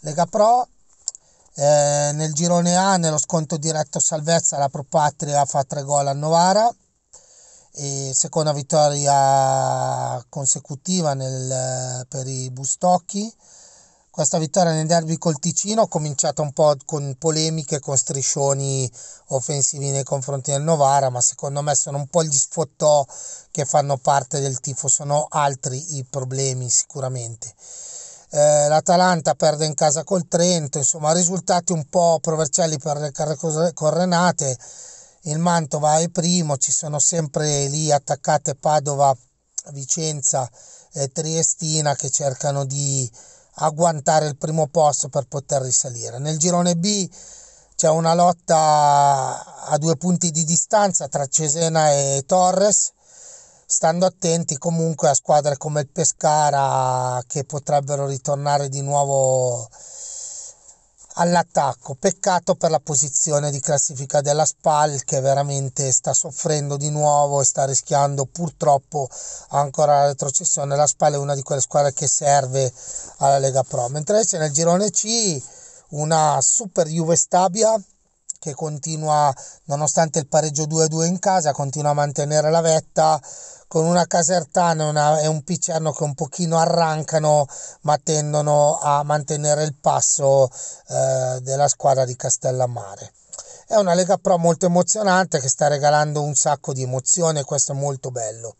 Lega Pro. Eh, nel girone A, nello sconto diretto salvezza, la Pro Patria fa 3 gol a Novara. E seconda vittoria consecutiva nel, per i Bustocchi. Questa vittoria nel derby col Ticino ha cominciato un po' con polemiche, con striscioni offensivi nei confronti del Novara, ma secondo me sono un po' gli sfottò che fanno parte del tifo, sono altri i problemi sicuramente. Eh, L'Atalanta perde in casa col Trento, insomma risultati un po' provercelli per le carre correnate, il Mantova è primo, ci sono sempre lì attaccate Padova, Vicenza e Triestina che cercano di agguantare il primo posto per poter risalire. Nel girone B c'è una lotta a due punti di distanza tra Cesena e Torres, stando attenti comunque a squadre come il Pescara che potrebbero ritornare di nuovo all'attacco. Peccato per la posizione di classifica della SPAL che veramente sta soffrendo di nuovo e sta rischiando purtroppo ancora la retrocessione. La SPAL è una di quelle squadre che serve alla Lega Pro. Mentre invece nel girone C una super Juve Stabia che continua, nonostante il pareggio 2-2 in casa, continua a mantenere la vetta con una Casertana una, e un Picerno che un pochino arrancano ma tendono a mantenere il passo eh, della squadra di Castellammare. È una Lega Pro molto emozionante che sta regalando un sacco di emozioni e questo è molto bello.